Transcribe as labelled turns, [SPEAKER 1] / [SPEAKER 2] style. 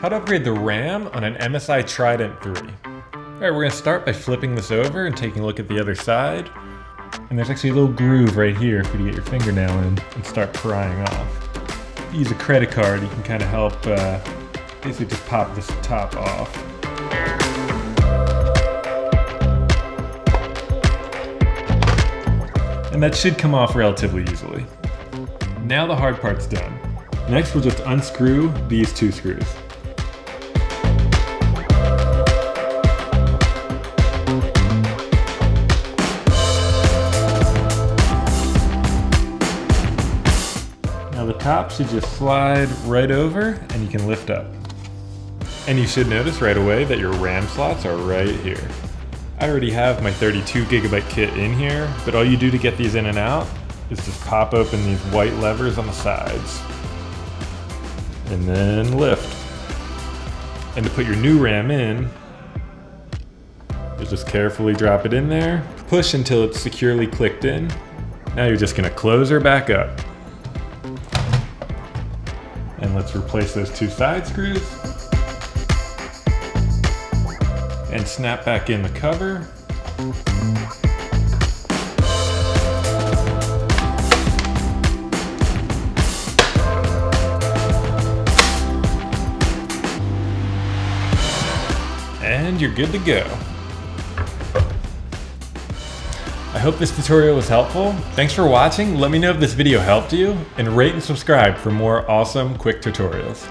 [SPEAKER 1] How to upgrade the RAM on an MSI Trident 3. Alright, we're gonna start by flipping this over and taking a look at the other side. And there's actually a little groove right here for you to get your fingernail in and start prying off. Use a credit card, you can kind of help uh, basically just pop this top off. And that should come off relatively easily. Now the hard part's done. Next we'll just unscrew these two screws. The top should just slide right over and you can lift up. And you should notice right away that your RAM slots are right here. I already have my 32 gigabyte kit in here, but all you do to get these in and out is just pop open these white levers on the sides. And then lift. And to put your new RAM in, you just carefully drop it in there, push until it's securely clicked in. Now you're just gonna close her back up. And let's replace those two side screws. And snap back in the cover. And you're good to go. I hope this tutorial was helpful. Thanks for watching. Let me know if this video helped you and rate and subscribe for more awesome quick tutorials.